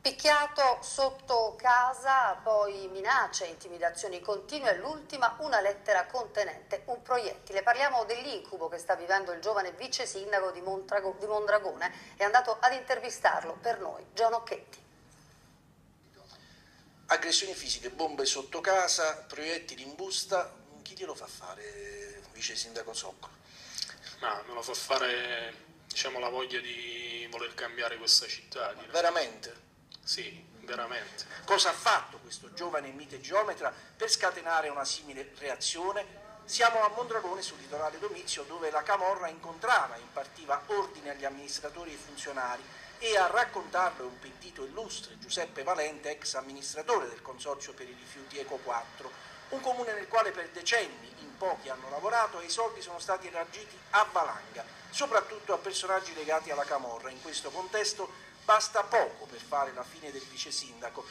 Picchiato sotto casa, poi minacce, intimidazioni continue, l'ultima una lettera contenente un proiettile. Parliamo dell'incubo che sta vivendo il giovane vice sindaco di, Montrago, di Mondragone. È andato ad intervistarlo per noi, Gian Occhetti. Aggressioni fisiche, bombe sotto casa, proiettili in busta, chi glielo fa fare, vice sindaco Zoccolo? Ma me lo fa fare diciamo, la voglia di voler cambiare questa città. Veramente? Sì, veramente. Cosa ha fatto questo giovane mite geometra per scatenare una simile reazione? Siamo a Mondragone sul litorale Domizio dove la Camorra incontrava e impartiva ordine agli amministratori e funzionari e a raccontarlo è un pentito illustre, Giuseppe Valente, ex amministratore del Consorzio per i rifiuti Eco 4, un comune nel quale per decenni in pochi hanno lavorato e i soldi sono stati elargiti a valanga, soprattutto a personaggi legati alla Camorra. In questo contesto basta poco per fare la fine del vice sindaco,